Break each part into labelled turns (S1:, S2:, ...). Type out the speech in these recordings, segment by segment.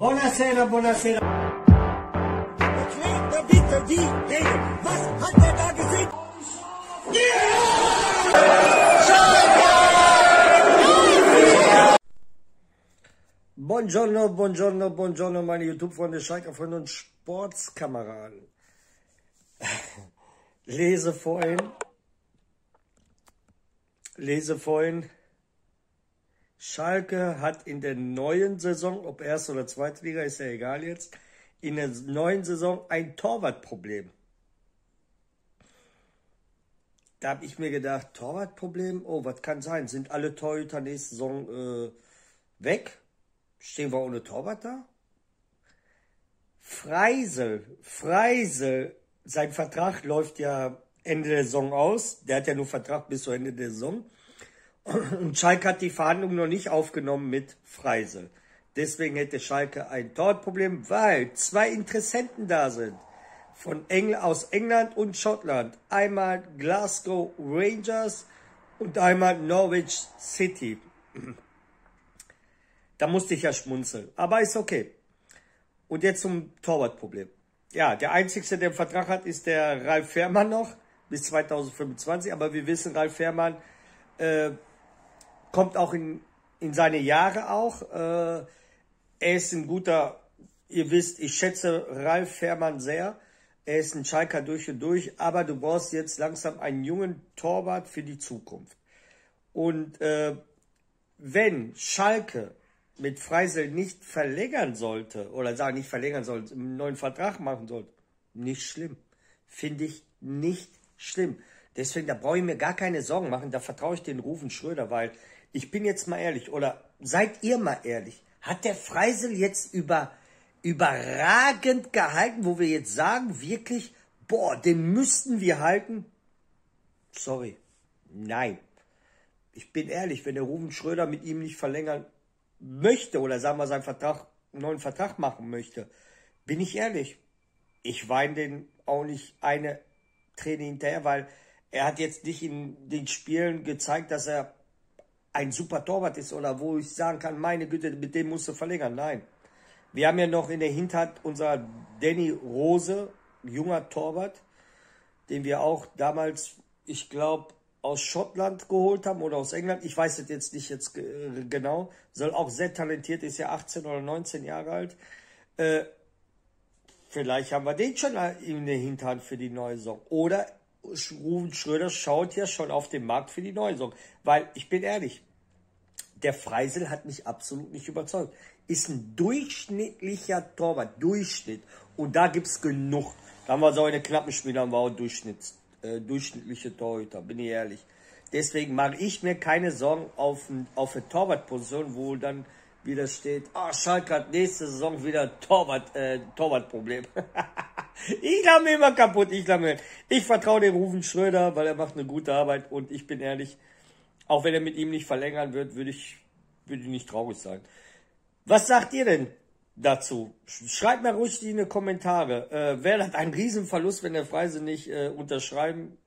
S1: Buonasera, buonasera.
S2: Erklärt mir bitte die Regeln. Was hat er da gesehen?
S1: Buongiorno, buongiorno, buongiorno, meine YouTube-Freunde, Schalke-Freunde und Sportskameraden. Lese vorhin, lese vorhin, Schalke hat in der neuen Saison, ob erste oder zweite Liga, ist ja egal jetzt, in der neuen Saison ein Torwartproblem. Da habe ich mir gedacht, Torwartproblem, oh, was kann sein? Sind alle Torhüter nächste Saison äh, weg? Stehen wir ohne Torwart da? Freisel, Freisel, sein Vertrag läuft ja Ende der Saison aus. Der hat ja nur Vertrag bis zu Ende der Saison. Und Schalke hat die Verhandlungen noch nicht aufgenommen mit Freisel. Deswegen hätte Schalke ein Torwartproblem, weil zwei Interessenten da sind. Von Engl aus England und Schottland. Einmal Glasgow Rangers und einmal Norwich City. Da musste ich ja schmunzeln. Aber ist okay. Und jetzt zum Torwartproblem. Ja, der Einzige, der einen Vertrag hat, ist der Ralf Fährmann noch bis 2025. Aber wir wissen, Ralf Fährmann äh, kommt auch in, in seine Jahre auch. Äh, er ist ein guter, ihr wisst, ich schätze Ralf Fährmann sehr. Er ist ein Schalker durch und durch, aber du brauchst jetzt langsam einen jungen Torwart für die Zukunft. Und äh, wenn Schalke mit Freisel nicht verlängern sollte, oder sagen nicht verlängern sollte, einen neuen Vertrag machen sollte, nicht schlimm. Finde ich nicht schlimm. Deswegen, da brauche ich mir gar keine Sorgen machen, da vertraue ich den Rufen Schröder, weil ich bin jetzt mal ehrlich, oder seid ihr mal ehrlich, hat der Freisel jetzt über, überragend gehalten, wo wir jetzt sagen, wirklich, boah, den müssten wir halten? Sorry, nein. Ich bin ehrlich, wenn der Rufen Schröder mit ihm nicht verlängern möchte oder sagen wir seinen Vertrag, neuen Vertrag machen möchte, bin ich ehrlich, ich weine den auch nicht eine Träne hinterher, weil er hat jetzt nicht in den Spielen gezeigt, dass er ein super Torwart ist oder wo ich sagen kann, meine Güte, mit dem musst du verlängern. Nein. Wir haben ja noch in der Hinterhand unser Danny Rose, junger Torwart, den wir auch damals, ich glaube, aus Schottland geholt haben oder aus England. Ich weiß es jetzt nicht jetzt genau. Soll auch sehr talentiert, ist ja 18 oder 19 Jahre alt. Äh, vielleicht haben wir den schon in der Hinterhand für die neue Saison. Oder Ruben Schröder schaut ja schon auf den Markt für die neue Saison. Weil, ich bin ehrlich, der Freisel hat mich absolut nicht überzeugt. Ist ein durchschnittlicher Torwart, Durchschnitt. Und da gibt's genug. Da haben wir so eine knappen Spieler, haben wir auch Durchschnitts, äh, durchschnittliche Torhüter, bin ich ehrlich. Deswegen mache ich mir keine Sorgen auf, auf eine Torwartposition, wo dann wieder steht, ah, oh, Schalke hat nächste Saison wieder Torwart, äh, Torwartproblem. ich lache mir immer kaputt, ich lache mir. Ich vertraue dem Rufen Schröder, weil er macht eine gute Arbeit und ich bin ehrlich, auch wenn er mit ihm nicht verlängern wird, würde ich, würde ich nicht traurig sein. Was sagt ihr denn dazu? Schreibt mir ruhig in die Kommentare. Äh, Wäre das ein Riesenverlust, wenn der Freise nicht äh, unterschreiben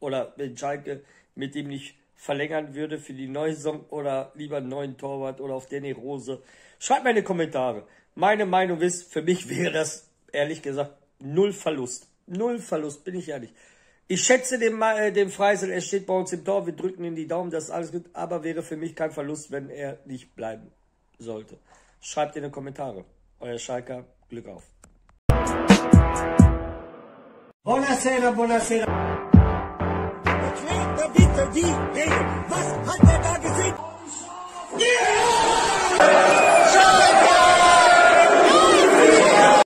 S1: oder wenn Schalke mit ihm nicht verlängern würde für die neue Saison oder lieber einen neuen Torwart oder auf Danny Rose. Schreibt mir in die Kommentare. Meine Meinung ist, für mich wäre das ehrlich gesagt Null Verlust. Null Verlust, bin ich ehrlich. Ich schätze den, äh, den Freisel, er steht bei uns im Tor, wir drücken ihm die Daumen, dass alles gut, aber wäre für mich kein Verlust, wenn er nicht bleiben sollte. Schreibt in die Kommentare. Euer Schalker, Glück auf. Buonasera, buonasera. Was hat